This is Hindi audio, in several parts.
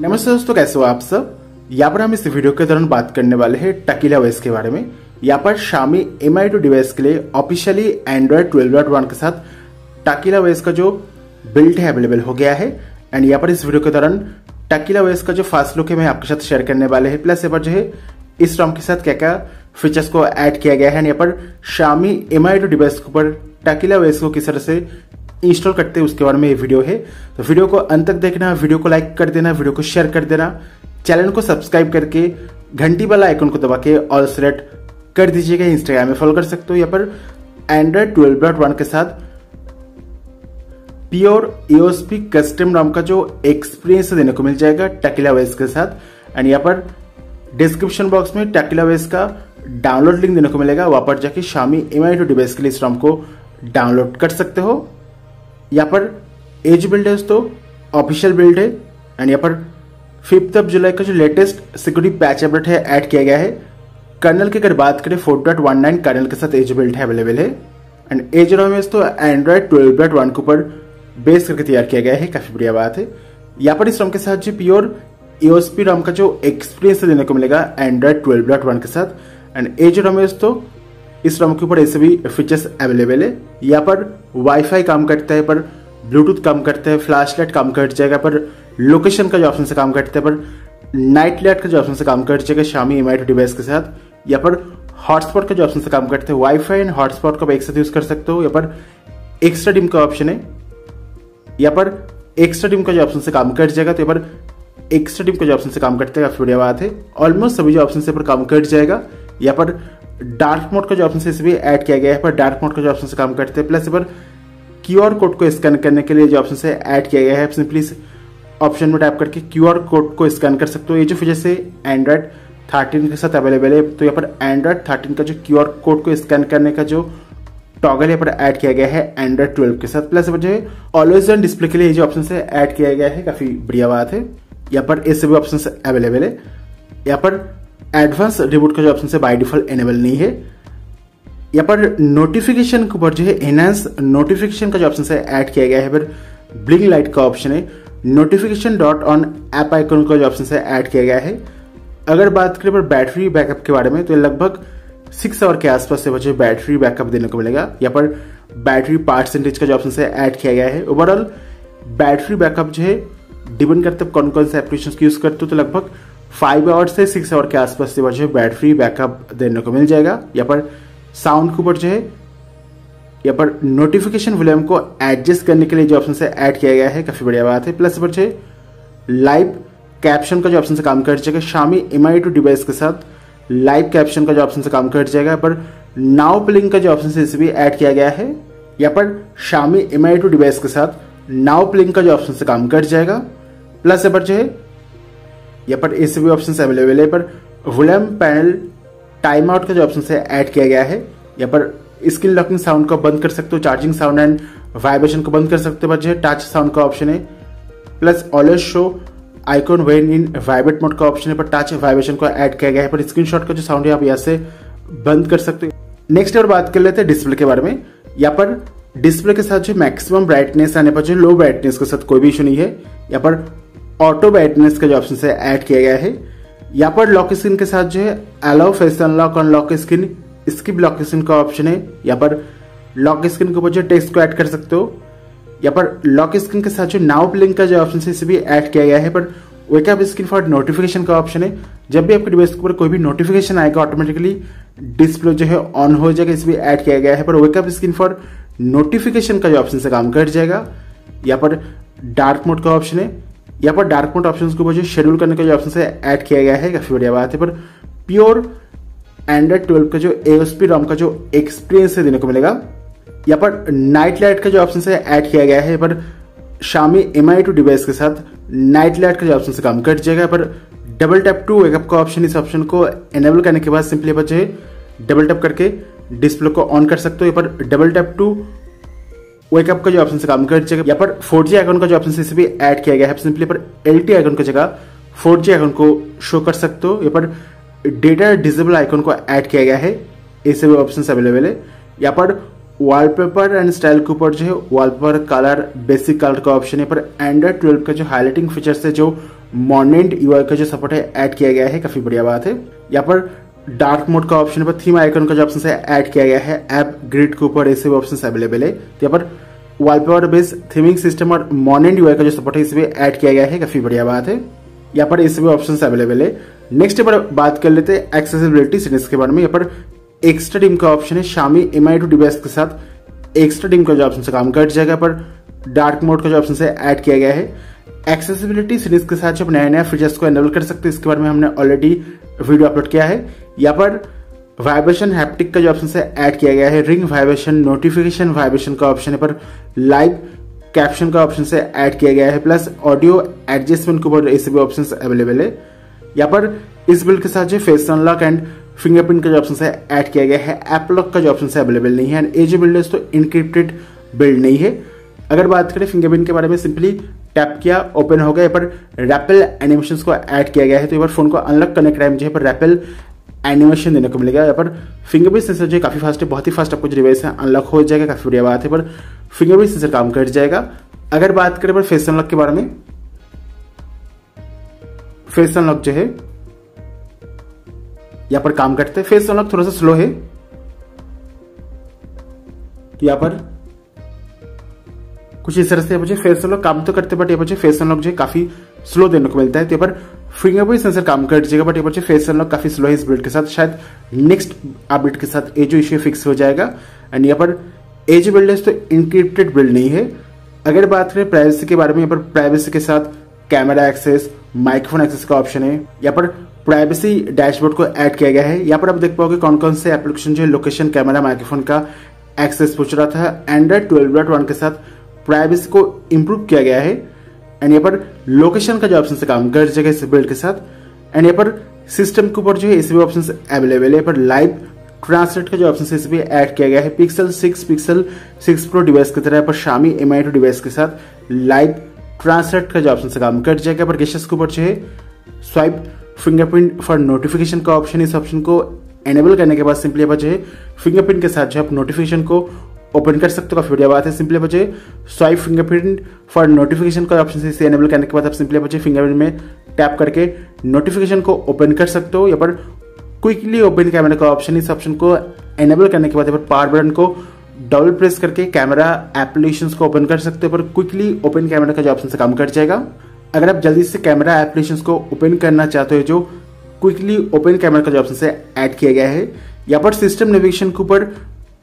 नमस्ते दोस्तों, कैसे हो आप सब? यहाँ पर हम इस वीडियो के दौरान बात करने वाले हैं टकीला वेस के बारे में। यहाँ पर Xiaomi M I two device के लिए officially android twelve dot one के साथ टकीला वेस का जो बिल्ड है अवेलेबल हो गया है। एंड यहाँ पर इस वीडियो के दौरान टकीला वेस का जो फास्ट लुक है मैं आपके साथ शेयर करने वाले हैं। प्लस यहाँ पर जो है, इस रॉम के साथ क्या क्या फीचर्स को ऐड किया गया है। यहाँ पर Xiaomi M I two device के ऊपर टकीला वेस को किस तरह से इंस्टॉल करते हैं, उसके बारे में ये वीडियो है। तो वीडियो को अंत तक देखना, वीडियो को लाइक कर देना, वीडियो को शेयर कर देना। चैनल को सब्सक्राइब करके घंटी वाला आइकन को दबा के ऑल सेलेक्ट कर दीजिएगा इंस्टाग्राम में फॉलो कर सकते हो। यहाँ पर एंड्रॉइड ट्वेल्व डॉट वन के साथ प्योर ईओएसपी कस्टम नाम का जो एक्सपीरियंस देने को मिल जाएगा टकीला वेस के साथ। एंड यहाँ पर डिस्क्रिप्शन बॉक्स में टकीला वेस का डाउनलोड लिंक देने को मिलेगा। वहाँ पर जाके Xiaomi M I two device के लिए इस रॉम को डाउनलोड कर सकते हो। यहाँ पर एज बिल्ड है दोस्तों ऑफिशियल बिल्ड है एंड यहाँ पर फिफ्थ ऑफ़ जुलाई का जो लेटेस्ट सिक्योरिटी पैच अपडेट है ऐड किया गया है। कर्नल की अगर बात करें four dot one nine kernel के साथ एज बिल्ड है अवेलेबल है। एंड एज रोम दोस्तों एंड्रॉइड ट्वेल्व डॉट वन के ऊपर बेस करके तैयार किया गया है, काफ़ी बढ़िया बात है। यहाँ पर इस रोम के साथ जो प्योर ईओएसपी रोम का जो एक्सपीरियंस देने को मिलेगा एंड्रॉयड ट्वेल्व डॉट वन के साथ। एंड एज रोम दोस्तों इस रॉम के ऊपर ऐसे भी फीचर्स अवेलेबल है। यहाँ पर वाईफाई काम करता है, पर ब्लूटूथ काम करता है फ्लैश लाइट काम कर जाएगा, पर लोकेशन का जो ऑप्शन से काम करता है, पर नाइट लाइट का जो ऑप्शन से काम कर जाएगा शामी एम डिवाइस के साथ। यहाँ पर हॉटस्पॉट का जो ऑप्शन से काम करते हैं वाईफाई एंड हॉटस्पॉट को एक साथ यूज़ कर सकते हो। यहाँ पर एक्स्ट्रा डिम का ऑप्शन है। यहाँ पर एक्स्ट्रा डिम का जो ऑप्शन से काम कर जाएगा तो यहाँ पर एक्स्ट्रा डिम का जो ऑप्शन से काम करते हैं, काफ़ी बढ़िया बात है। ऑलमोस्ट सभी जो ऑप्शन से पर काम कर जाएगा। यहाँ पर डार्क मोड का जो ऑप्शन से भी ऐड किया गया है, पर डार्क मोड का जो ऑप्शन से काम करते हैं प्लस पर क्यू आर कोड को स्कैन करने के लिए जो ऑप्शन से ऐड किया गया है सिंपली ऑप्शन में टाइप करके क्यू आर कोड को स्कैन कर सकते हो। ये जो फीचर से एंड्रॉइड थर्टीन के साथ अवेलेबल है तो यहाँ पर एंड्रॉयड थर्टीन का जो क्यू आर कोड को स्कैन करने का जो टॉगल यहाँ पर ऐड किया गया है एंड्रॉयड ट्वेल्व के साथ। प्लस जो है ऑलवेज ऑन डिस्प्ले के लिए जो ऑप्शन से ऐड किया गया है, काफ़ी बढ़िया बात है। यहाँ पर ये सभी ऑप्शन अवेलेबल है। यहाँ पर एडवांस रिबूट का जो ऑप्शन है बाय डिफ़ॉल्ट एनेबल नहीं है। यहाँ पर नोटिफिकेशन के ऊपर जो है एनहांस नोटिफिकेशन का जो ऑप्शन है ऐड किया गया है। पर ब्लिंक लाइट का ऑप्शन है। Notification dot on app icon का जो ऑप्शन है ऐड किया गया है। अगर बात करें पर बैटरी बैकअप के बारे में तो लगभग सिक्स आवर के आसपास से बचे बैटरी बैकअप देने को मिलेगा। यहाँ पर बैटरी परसेंटेज का जो ऑप्शन है ऐड किया गया है। ओवरऑल बैटरी बैकअप जो है डिपेंड करते कौन कौन से एप्लीकेशन यूज़ करते हो तो लगभग फाइव आवर से सिक्स आवर के आसपास से जो है बैटरी बैकअप देने को मिल जाएगा। यहाँ पर साउंड के ऊपर जो है यहाँ पर नोटिफिकेशन वॉल्यूम को एडजस्ट करने के लिए जो ऑप्शन से ऐड किया गया है, काफ़ी बढ़िया बात है। प्लस पर जो है लाइव कैप्शन का जो ऑप्शन से काम कर जाएगा, Xiaomi M I two device के साथ लाइव कैप्शन का जो ऑप्शन से काम कर जाएगा। पर नाउ प्लिंग का जो ऑप्शन से इसे भी ऐड किया गया है यहाँ पर Xiaomi M I two device के साथ नाउ प्लिंग का जो ऑप्शन से काम कर जाएगा। प्लस यहाँ पर जो है यहाँ पर ऐसे भी ऑप्शन अवेलेबल है, पर वॉल्यूम पैनल टाइम आउट का जो ऑप्शन है ऐड किया गया है यहाँ पर स्क्रीन लॉकिंग साउंड को बंद कर सकते हो चार्जिंग साउंड एंड वाइब्रेशन को बंद कर सकते हो जो टच साउंड का ऑप्शन है। Plus always show icon when in vibrate mode का ऑप्शन है, पर टच वाइब्रेशन को ऐड किया गया है, पर स्क्रीनशॉट का जो साउंड है, आप यहाँ से बंद कर सकते हो। नेक्स्ट और बात कर लेते हैं डिस्प्ले के बारे में यहाँ पर डिस्प्ले के साथ जो मैक्सिमम ब्राइटनेस आने पर जो लो ब्राइटनेस के साथ कोई भी इशू नहीं है यहाँ पर ऑटो ब्राइटनेस का जो ऑप्शन है ऐड किया गया है। यहाँ पर लॉक स्क्रीन के साथ जो है allow face unlock unlock screen skip lock screen का ऑप्शन है। यहाँ पर लॉक स्क्रीन के ऊपर जो टेक्स्ट को ऐड कर सकते हो। यहाँ पर लॉक स्क्रीन के साथ जो नाउ प्लिंक का जो ऑप्शन है, इसे भी ऐड किया गया है, पर wake up screen for notification का ऑप्शन है। जब भी आपके डिवाइस के ऊपर कोई भी नोटिफिकेशन आएगा ऑटोमेटिकली डिस्प्ले जो है ऑन हो जाएगा, इसे भी ऐड किया गया है, पर वेकअप स्क्रीन फॉर नोटिफिकेशन का जो ऑप्शन से काम कर जाएगा। यहाँ पर डार्क मोड का ऑप्शन है। यहाँ पर डार्क मोड ऑप्शन के ऊपर जो शेड्यूल करने का जो ऑप्शन है ऐड किया गया है, काफ़ी बढ़िया बात है। पर प्योर एंड्रॉइड ट्वेल्व का जो एओसपी रॉम का जो एक्सपीरियंस है देने को मिलेगा। यहाँ पर नाइट लाइट का जो ऑप्शन है ऐड किया गया है। पर Xiaomi M I two device के साथ नाइट लाइट का जो ऑप्शन से काम कर जाएगा। पर double tap to wake up का ऑप्शन इस ऑप्शन को एनेबल करने के बाद सिंपली बचे डबल टैप करके डिस्प्ले को ऑन कर सकते हो। यहाँ पर डबल टैप टू वेकअप का जो ऑप्शन से काम कर जाएगा यहाँ पर फोर जी आइकन का जो ऑप्शन से भी ऐड किया गया है। सिंपली पर एल टी आइकन की जगह फोर जी आइकन को शो कर सकते हो यहाँ पर डेटा डिजेबल आइकन को ऐड किया गया है। ऐसे भी ऑप्शन अवेलेबल है। यहाँ पर वॉलपेपर एंड स्टाइल के ऊपर जो है वॉलपेपर कलर बेसिक कलर का ऑप्शन है। पर एंड्रॉइड ट्वेल्व का जो हाईलाइटिंग फीचर्स है, जो मॉनेंट यूआई का जो सपोर्ट है ऐड किया गया है। काफ़ी बढ़िया बात है। यहाँ पर डार्क मोड का ऑप्शन पर थीम आइकन का जो ऑप्शन है ऐड किया गया है ऐप ग्रिड के ऊपर ऐसे भी ऑप्शन अवेलेबल है। तो यहाँ पर वॉलपेपर बेस्ड थीमिंग सिस्टम और मॉनेंट यूआई का जो सपोर्ट है इसमें ऐड किया गया है। काफ़ी बढ़िया बात है। यहाँ पर इसमें ऑप्शन अवेलेबल है। नेक्स्ट पर बात कर लेते हैं एक्सेसिबिलिटी सेटिंग्स के बारे में। यहाँ पर एक्स्ट्रा डिम का ऑप्शन है। Xiaomi M I two device के साथ एक्स्ट्रा डिम का जो ऑप्शन से काम कर जाएगा। पर डार्क मोड का जो ऑप्शन है ऐड किया गया है। एक्सेसिबिलिटी सीरीज़ के साथ जो नया नया फीचर्स को एनेबल कर सकते हैं, इसके बारे में हमने ऑलरेडी वीडियो अपलोड किया है। यहाँ पर वाइब्रेशन हैप्टिक का जो ऑप्शन है ऐड किया गया है रिंग वाइब्रेशन नोटिफिकेशन वाइब्रेशन का ऑप्शन है पर लाइव कैप्शन का ऑप्शन से ऐड किया गया है प्लस ऑडियो एडजस्टमेंट के ऊपर ऐसे भी ऑप्शन अवेलेबल है। यहाँ पर इस बिल्ड के साथ जो फेस अनलॉक एंड फिंगरप्रिंट का जो ऑप्शन है ऐड किया गया है एप लॉक का जो ऑप्शन है अवेलेबल नहीं है। एंड ए जो बिल्ड तो इनक्रिप्टेड बिल्ड नहीं है। अगर बात करें फिंगरप्रिंट के बारे में सिंपली टैप किया ओपन हो गया पर रैपल एनिमेशन को ऐड किया गया है। तो यहाँ पर फ़ोन को अनलॉक करने के टाइम जो है पर रैपल एनिमेशन देने को मिलेगा। यहाँ पर फिंगरप्रिंट सेंसर जो है काफ़ी फास्ट है, बहुत ही फास्ट आपको डिवाइस है अनलॉक हो जाएगा, काफ़ी बढ़िया बात है। पर फिंगरप्रिंट सेंसर काम कर जाएगा। अगर बात करें पर फेस अनलॉक के बारे में फेस अनलॉक जो है, यहाँ पर काम करते हैं। फेस अनलॉक थोड़ा सा स्लो है। यहाँ पर कुछ इस तरह से मुझे फेस अनलॉक काम तो करते बट ये मुझे फेस अनलॉक जो है काफ़ी स्लो देने को मिलता है। तो यहाँ पर फिंगरप्रिंट सेंसर काम कर जाएगा बट ये मुझे फेस अनलॉक काफ़ी स्लो है इस बिल्ड के साथ। शायद नेक्स्ट अपडेट के साथ ए जो इश्यू फिक्स हो जाएगा। एंड यहाँ पर ए जो बिल्ड तो इंक्रिप्टेड बिल्ड नहीं है। अगर बात करें प्राइवेसी के बारे में यहाँ पर प्राइवेसी के साथ कैमरा एक्सेस माइक्रोफोन एक्सेस का ऑप्शन है। यहाँ पर प्राइवेसी डैशबोर्ड को ऐड किया गया है। यहाँ पर आप देख पाओगे कौन कौन से एप्लीकेशन जो है लोकेशन कैमरा माइक्रोफोन का एक्सेस पूछ रहा था। एंड्रॉइड ट्वेल्व डॉट वन के साथ प्राइवेसी को इम्प्रूव किया गया है। एंड यहाँ पर लोकेशन का जो ऑप्शन से काम कर जगह इस बिल्ड के साथ। एंड यहाँ पर सिस्टम के ऊपर जो है इस भी ऑप्शन अवेलेबल है पर लाइव ट्रांसलेट का जो ऑप्शन है इस भी ऐड किया गया है। Pixel six pixel six pro device की तरह पर शामी एम आई डिवाइस के साथ लाइव ट्रांसलेट का जो ऑप्शन से काम कर जाएगा पर गेस्टर्स के ऊपर जो है स्वाइप फिंगरप्रिंट फॉर नोटिफिकेशन का ऑप्शन इस ऑप्शन को एनेबल करने के बाद सिंपली जो है फिंगरप्रिंट के साथ जो आप नोटिफिकेशन को ओपन कर सकते हो, काफ़ी बढ़िया बात है, सिंपली बचे स्वाइप फिंगरप्रिंट फॉर नोटिफिकेशन का ऑप्शन से इसे एनेबल करने के बाद आप सिंपली बचे फिंगरप्रिंट में टैप करके नोटिफिकेशन को ओपन कर सकते हो, या पर क्विकली ओपन कैमरा का ऑप्शन इस ऑप्शन को एनेबल करने के बाद पर पावर बटन को डबल प्रेस करके कैमरा एप्लीकेशन को ओपन कर सकते हो, पर क्विकली ओपन कैमरा का जो ऑप्शन से काम कर जाएगा। अगर आप जल्दी से कैमरा एप्लीकेशन को ओपन करना चाहते हो, जो क्विकली ओपन कैमरा का जो ऑप्शन से ऐड किया गया है यहाँ पर सिस्टम नेविगेशन के ऊपर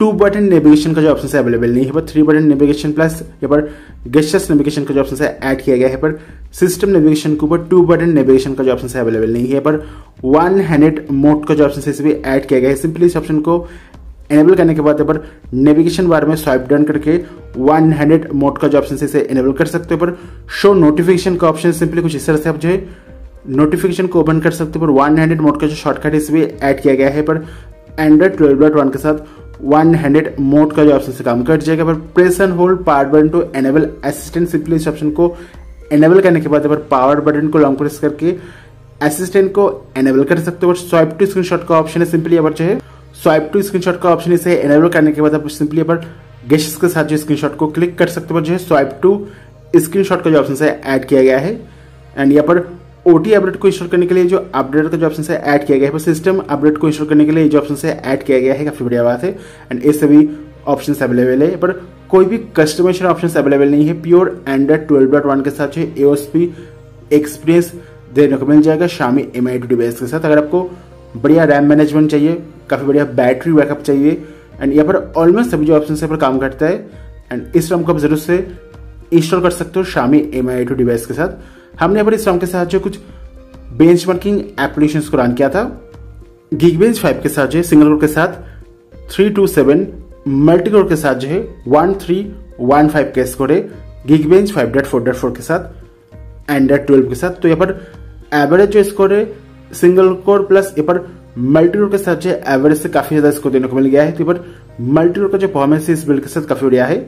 टू बटन नेविगेशन का जो ऑप्शन है अवेलेबल नहीं है, पर थ्री बटन नेविगेशन प्लस यहाँ पर गेस्टर्स नेविगेशन का जो ऑप्शन है ऐड किया गया है पर सिस्टम नेविगेशन के ऊपर टू बटन नेविगेशन का जो ऑप्शन है अवेलेबल नहीं है पर वन हैंडेड मोड का जो ऑप्शन है, इसे भी ऐड किया गया है। सिंपली इस ऑप्शन को एनेबल करने के बाद पर नेविगेशन बार में स्वाइप डन करके वन हैंडेड मोड का जो ऑप्शन है, इसे एनेबल कर सकते हो। पर शो नोटिफिकेशन का ऑप्शन सिंपली कुछ इस तरह से आप जो है नोटिफिकेशन को ओपन कर सकते हो। पर वन हैंडेड मोड का जो शॉर्टकट है, इसे भी ऐड किया गया है। पर एंड्रॉइड ट्वेल्व डॉट वन के साथ वन हंड्रेड मोड का जो ऑप्शन से काम कर जाएगा। पर press and hold power button to enable assistant simply इस ऑप्शन को एनेबल करने के बाद पावर बटन को लॉन्ग प्रेस करके असिस्टेंट को एनेबल कर सकते हो। स्वाइप टू स्क्रीनशॉट का ऑप्शन है सिंपली यहाँ पर चाहे। स्वाइप टू स्क्रीनशॉट का ऑप्शन इसे एनेबल करने के बाद आप सिंपली यहाँ गेस्ट के साथ जो स्क्रीनशॉट को क्लिक कर सकते हो। जो है स्वाइप टू स्क्रीनशॉट का जो ऑप्शन है ऐड किया गया है। एंड यहाँ पर ओटी अपडेट को इंस्टॉल करने के लिए जो अपडेट का जो ऑप्शन है ऐड किया गया है सिस्टम अपडेट को इंस्टॉल करने के लिए जो ऑप्शन है ऐड किया गया है, काफ़ी बढ़िया बात है। एंड ये सभी ऑप्शन अवेलेबल है, पर कोई भी कस्टमाइजेशन ऑप्शन अवेलेबल नहीं है। Pure Android twelve dot one के साथ जो एक्सपीरियंस देने को मिल जाएगा शामी एम आई डिवाइस के साथ। अगर आपको बढ़िया रैम मैनेजमेंट चाहिए, काफ़ी बढ़िया बैटरी बैकअप चाहिए एंड यहाँ पर ऑलमोस्ट सभी जो ऑप्शन पर काम करता है एंड इस रॉम को आप ज़रूर से इंस्टॉल कर सकते हो शामी एम आई डिवाइस के साथ। हमने इस रॉम के साथ जो कुछ बेंच मार्किंग एप्लीकेशन को रन किया था गिग बेंच फाइव के साथ जो है सिंगल कोर के साथ three two seven multi core के साथ जो है वन थ्री वन फाइव के स्कोर है Geekbench five dot four dot four के साथ एंड्रॉइड ट्वेल्व के साथ। तो यहाँ पर एवरेज जो स्कोर है सिंगल कोर प्लस यहाँ पर मल्टी कोर के साथ जो है एवरेज से काफ़ी ज़्यादा स्कोर देने को मिल गया है। तो यहाँ पर मल्टी कोर का जो परफॉर्मेंस है, इस बिल्ड के साथ काफ़ी बढ़िया है।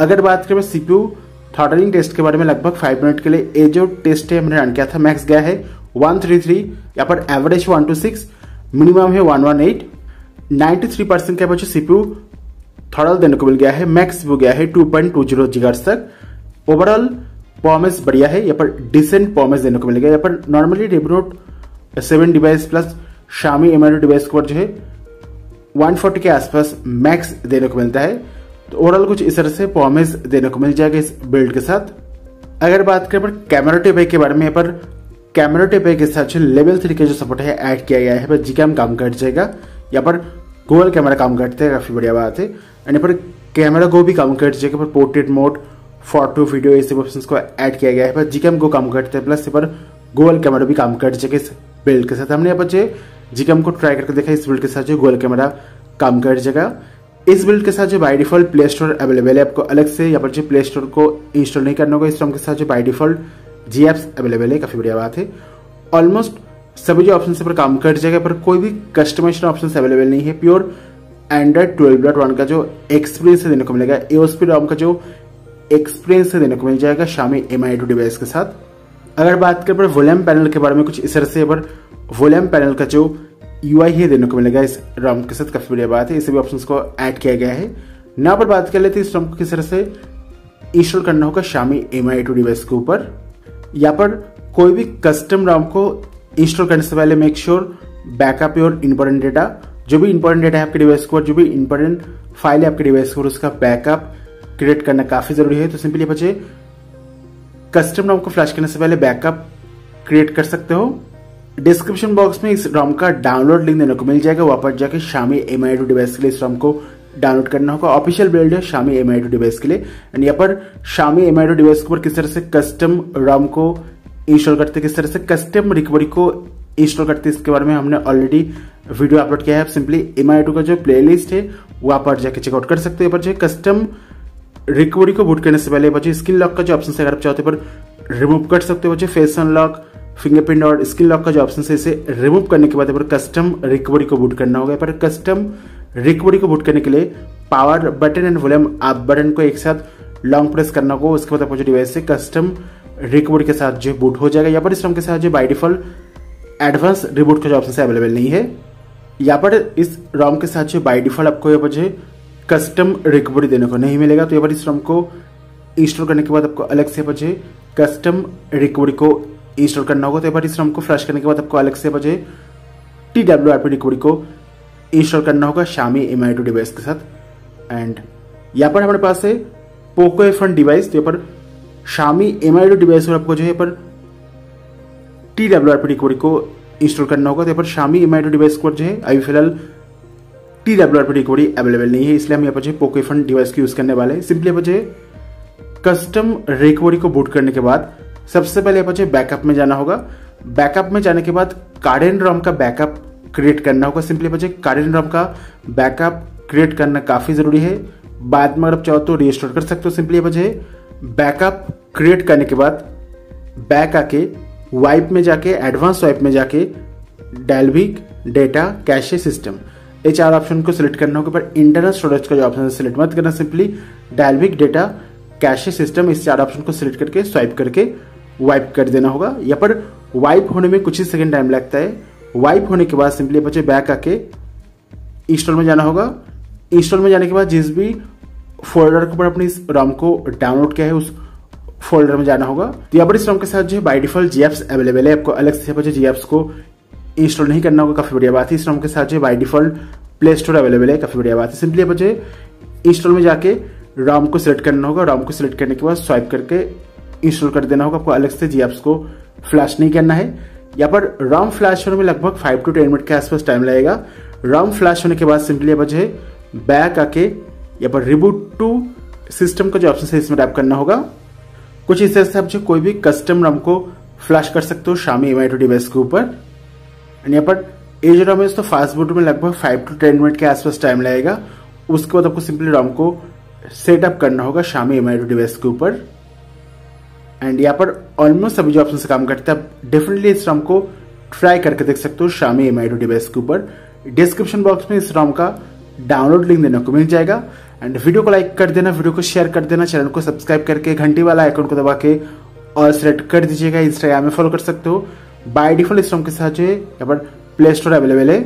अगर बात करें सीपीयू थॉटलिंग टेस्ट के बारे में लगभग फाइव मिनट के लिए ये जो टेस्ट है हमने रन किया था। मैक्स गया है वन थ्री थ्री यहाँ पर average one two six minimum है one one eight ninety three percent के बच्चे सीपीयू थॉडल देने को मिल गया है। मैक्स वो गया है two point two zero gigahertz तक। ओवरऑल पॉमेस बढ़िया है। यहाँ पर डिसेंट पॉमेस देने को मिलेगा यहाँ पर normally Redmi Note seven device plus Xiaomi M device को जो है 140 के आसपास मैक्स देने को मिलता है। तो ओवरऑल कुछ इस तरह से पॉमेस देने को मिल जाएगा इस बिल्ड के साथ। अगर बात करें पर कैमरा टेप के बारे में यहाँ पर कैमरा टेप के साथ जो लेवल थ्री का जो सपोर्ट है ऐड किया गया है पर जी कैम काम कर जाएगा। यहाँ पर गूगल कैमरा काम करते हैं, काफ़ी बढ़िया बात है। एंड पर कैमरा गो भी काम कर जाएगा पर पोर्ट्रेट मोड फ़ोटो वीडियो ये सब ऑप्शन को ऐड किया गया है। पर जी कैम को काम करते हैं प्लस यहाँ पर गूगल कैमरा भी काम कर जाएगा इस बिल्ड के साथ। हमने यहाँ पर जो जीकम को ट्राई करके देखा, इस बिल्ड के साथ जो गूगल कैमरा काम कर जाएगा। इस बिल्ड के साथ जो by default play store available है, आपको अलग से यहाँ पर जो प्ले स्टोर को इंस्टॉल नहीं करना होगा, इस के साथ जो by default G apps available है, काफ़ी बढ़िया बात है। ऑलमोस्ट सभी जो ऑप्शन पर काम कर जाएगा, पर कोई भी कस्टमाइजेशन ऑप्शन अवेलेबल नहीं है pure Android twelve dot one का जो एक्सपीरियंस देने को मिलेगा एओसपी रॉम का जो एक्सपीरियंस देने को मिल जाएगा Xiaomi M I two device के साथ। अगर बात करें पर वोल्यूम पैनल के बारे में कुछ इस तरह से, पर वोल्यूम पैनल का जो यू आई देने को मिलेगा इस रॉम के साथ, काफ़ी बढ़िया बात है। इस सभी ऑप्शन को ऐड किया गया है। ना पर बात कर लेते इस रॉम को किस तरह से इंस्टॉल करना होगा Xiaomi M I two device के ऊपर। यहाँ पर कोई भी कस्टम रॉम को इंस्टॉल करने से पहले make sure backup your important data जो भी इंपॉर्टेंट डेटा है आपके डिवाइस को जो भी इंपॉर्टेंट फ़ाइल है आपके डिवाइस को उसका बैकअप क्रिएट करना काफ़ी ज़रूरी है। तो सिंपली बचे कस्टम रॉम को फ्लैश करने से पहले बैकअप क्रिएट कर सकते हो। डिस्क्रिप्शन बॉक्स में इस रॉम का डाउनलोड लिंक देने को मिल जाएगा। वहाँ पर जाकर शामी एम आई डिवाइस के लिए इस रॉम को डाउनलोड करना होगा। ऑफिशियल बिल्ड है शामी एम आई डिवाइस के लिए। एंड यहाँ पर शामी एम आई डिवाइस के ऊपर किस तरह से कस्टम रॉम को इंस्टॉल करते किस तरह से कस्टम रिकवरी को इंस्टॉल करते इसके बारे में हमने ऑलरेडी वीडियो अपलोड किया है। आप सिंपली एम आई का जो प्ले लिस्ट है, वहाँ पर जाके चेकआउट कर सकते हैं। पर जो कस्टम रिकवरी को बूट करने से पहले स्किन लॉक का जो ऑप्शन है, अगर आप चाहते पर रिमूव कर सकते हो बच्चे। फेस अनलॉक फिंगरप्रिंट और स्किन लॉक का जो ऑप्शन है, इसे रिमूव करने के बाद पर कस्टम रिकवरी को बूट करना होगा। पर कस्टम रिकवरी को बूट करने के लिए power button and volume up button को एक साथ लॉन्ग प्रेस करना होगा। उसके बाद आपको जो डिवाइस से कस्टम रिकवरी के साथ जो बूट हो जाएगा। यहाँ पर इस के साथ जो बाई डिफ़ॉल्ट एडवांस रिबूट का जो ऑप्शन अवेलेबल नहीं है। यहाँ पर इस रॉम के साथ जो बाई डिफ़ॉल्ट आपको यहाँ पर जो कस्टम रिकवरी देने को नहीं मिलेगा। तो यहाँ पर इस रॉम को इंस्टॉल करने के बाद आपको अलग से बचे कस्टम रिकवरी को इंस्टॉल करना होगा तो एक बार इस रम को फ्लैश करने के बाद आपको अलग से बजे T W R P recovery को इंस्टॉल करना होगा Xiaomi M I two device के साथ। एंड यहाँ पर हमारे पास है पोको एफ़ डिवाइस तो यहाँ पर Xiaomi M I two device पर आपको जो है पर T W R P recovery को इंस्टॉल करना होगा तो यहाँ पर Xiaomi M I two device पर जो है अभी फ़िलहाल T W R P recovery available नहीं है, इसलिए हम यहाँ पर जो है पोको एफ़ डिवाइस को यूज़ करने वाले हैं। सिंपली यहाँ पर जो है कस्टम रिकवरी को बूट करने के बाद सबसे पहले मुझे बैकअप में जाना होगा। बैकअप में जाने के बाद कार्डन रॉम का बैकअप क्रिएट करना होगा। सिंपली मुझे कार्डन रॉम का बैकअप क्रिएट करना काफ़ी ज़रूरी है। बाद में अगर आप चाहो तो रिस्टोर कर सकते हो। सिंपली मुझे बैकअप क्रिएट करने के बाद बैक आके वाइप में जाके एडवांस वाइप में जाके डेलविक डेटा कैशे सिस्टम ये चार ऑप्शन को सिलेक्ट करना होगा, पर इंटरनल स्टोरेज का जो ऑप्शन है सिलेक्ट मत करना। Simply Dalvik data cache system इस चार ऑप्शन को सिलेक्ट करके स्वाइप करके वाइप कर देना होगा यहाँ पर वाइप होने में कुछ ही सेकंड टाइम लगता है। वाइप होने के बाद सिंपली बच्चे बैक आके इंस्टॉल में जाना होगा। इंस्टॉल में जाने के बाद जिस भी फोल्डर के ऊपर अपनी इस रॉम को डाउनलोड किया है, उस फोल्डर में जाना होगा। तो यहाँ पर इस रॉम के साथ जो है बाई डिफ़ॉल्ट जी अवेलेबल है। आपको अलग से बच्चे जी को इंस्टॉल नहीं करना होगा, काफ़ी बढ़िया बात है। इस रॉम के साथ जो है by default play store available है, काफ़ी बढ़िया बात है। सिंपली बच्चे इंस्टॉल में जाके रॉम को सिलेक्ट करना होगा। रॉम को सिलेक्ट करने के बाद स्वाइप करके इंस्टॉल कर देना होगा। आपको अलग से जी को फ्लैश नहीं करना है। यहाँ पर रॉम फ्लैश होने में लगभग फाइव टू टेन मिनट के आसपास टाइम लगेगा। रॉम फ्लैश होने के बाद सिंपली अब है बैक आके यहाँ पर रिबूट टू सिस्टम का जो ऑप्शन है, इसमें टैप करना होगा। कुछ इस तरह से आप जो कोई भी कस्टम रॉम को फ्लैश कर सकते हो शामी एम आई डिवाइस के ऊपर। एंड यहाँ पर ये जो रॉम है तो फास्ट बूट में लगभग फाइव टू टेन मिनट के आसपास टाइम लगेगा। उसके बाद आपको सिंपली रॉम को सेटअप करना होगा शामी एम आई डिवाइस के ऊपर। एंड यहाँ पर ऑलमोस्ट सभी जो ऑप्शन से काम करते हैं डेफिनेटली इस रॉम को ट्राई करके देख सकते हो शामी एम आई डिवाइस के ऊपर। डिस्क्रिप्शन बॉक्स में इस रॉम का डाउनलोड लिंक देने को मिल जाएगा। एंड वीडियो को लाइक कर देना वीडियो को शेयर कर देना चैनल को सब्सक्राइब करके घंटी वाला आइकन को दबा के और सिलेक्ट कर दीजिएगा। इंस्टाग्राम में फॉलो कर सकते हो। बाय डिफ़ॉल्ट इस रॉम के साथ जो है, यहाँ पर प्ले स्टोर अवेलेबल है।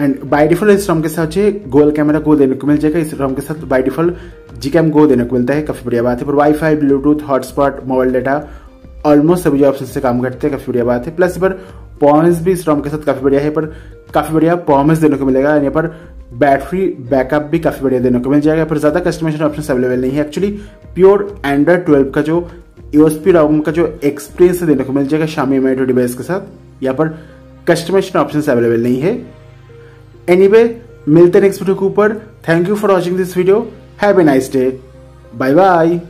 एंड बाय डिफ़ॉल्ट इस रॉम के साथ जो गोल कैमरा को देने को मिल जाएगा, इस रॉम के साथ by default G cam go देने को मिलता है, काफ़ी बढ़िया बात है। पर wifi bluetooth hotspot mobile data almost सभी ऑप्शन से काम करते हैं, काफ़ी बढ़िया बात है। प्लस पर परफॉर्मेंस भी इस रॉम के साथ काफ़ी बढ़िया है, पर काफ़ी बढ़िया परफॉर्मेंस देने को मिलेगा। यहाँ पर बैटरी बैकअप भी काफ़ी बढ़िया देने को मिल जाएगा। पर ज़्यादा कस्टमाइजेशन ऑप्शन अवेलेबल नहीं है। एक्चुअली प्योर एंड्रॉइड ट्वेल्व का जो यूएसपी रॉम का जो एक्सपीरियंस देने को मिल जाएगा शामी एम डिवाइस के साथ, यहाँ पर कस्टमाइजेशन ऑप्शन अवेलेबल नहीं है। एनीवे मिलते नेक्स्ट वीडियो के ऊपर. Thank you for watching this video have a nice day bye bye